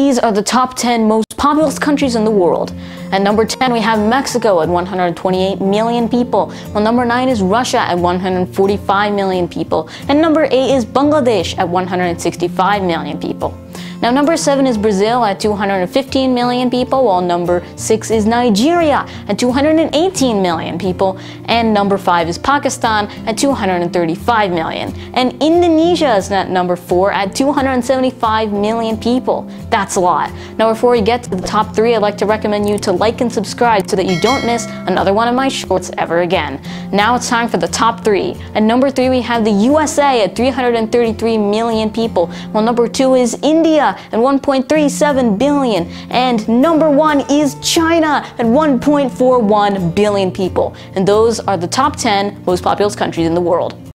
these are the top 10 most populous countries in the world. At number 10, we have Mexico at 128 million people, while number 9 is Russia at 145 million people, and number 8 is Bangladesh at 165 million people. Now, number seven is Brazil at 215 million people, while number six is Nigeria at 218 million people, and number five is Pakistan at 235 million. And Indonesia is at number four at 275 million people. That's a lot. Now, before we get to the top three, I'd like to recommend you to like and subscribe so that you don't miss another one of my shorts ever again. Now it's time for the top three. At number three, we have the USA at 333 million people, while number two is India and 1.37 billion. And number one is China at 1.41 billion people. And those are the top 10 most populous countries in the world.